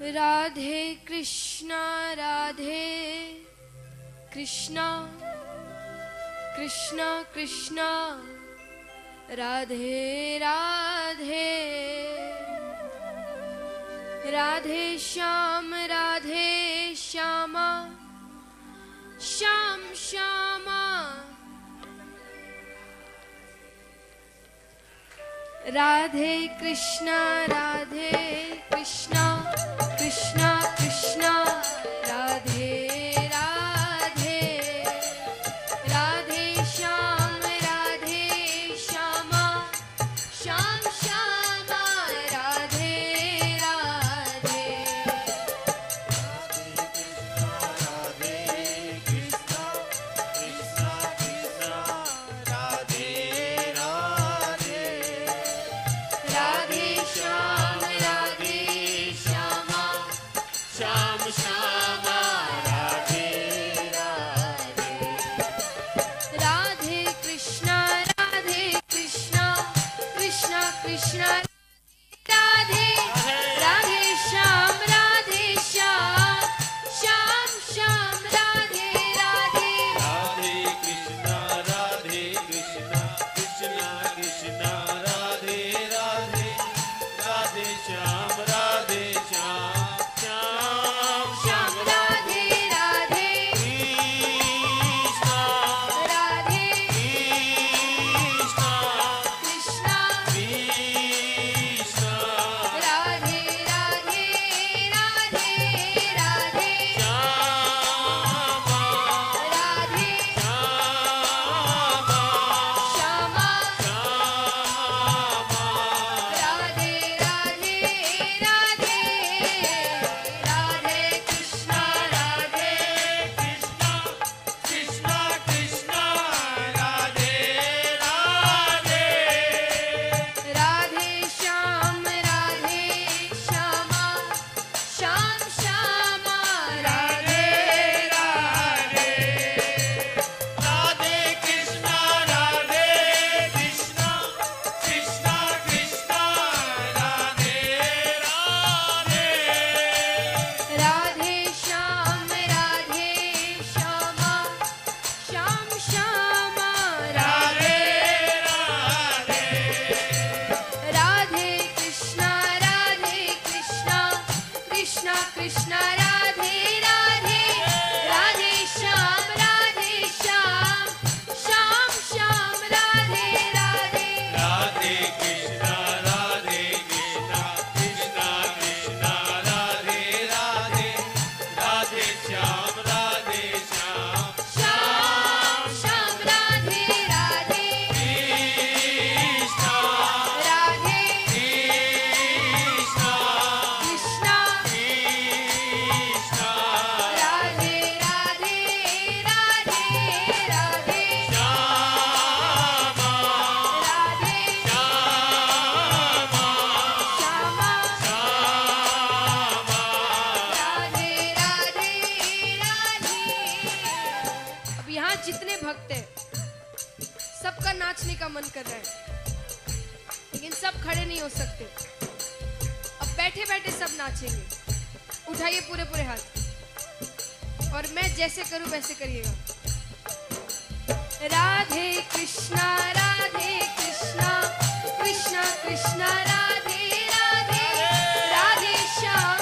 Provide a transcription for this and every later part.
राधे कृष्ण राधे कृष्ण कृष्ण कृष्णा। राधे राधे। राधे श्याम राधे श्यामा। श्याम Shyama. Radhe Krishna Radhe Krishna. Krishna सकते सबका नाचने का मन कर रहा है, लेकिन सब खड़े नहीं हो सकते। अब बैठे बैठे सब नाचेंगे। उठाइए पूरे पूरे हाथ। और मैं जैसे करूँ वैसे करिएगा। राधे कृष्णा राधे कृष्णा कृष्णा कृष्णा, राधे राधे राधे श्याम।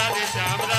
राधे श्याम